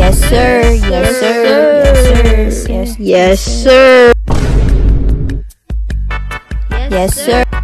Yes, sir. Yes, sir. Yes, sir. Yes, yes, sir.